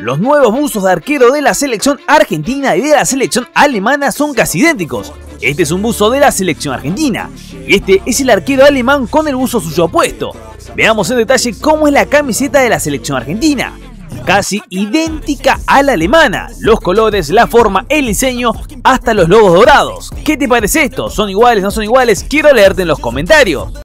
Los nuevos buzos de arquero de la selección argentina y de la selección alemana son casi idénticos. Este es un buzo de la selección argentina. y Este es el arquero alemán con el buzo suyo opuesto. Veamos en detalle cómo es la camiseta de la selección argentina. Casi idéntica a la alemana. Los colores, la forma, el diseño, hasta los logos dorados. ¿Qué te parece esto? ¿Son iguales? ¿No son iguales? Quiero leerte en los comentarios.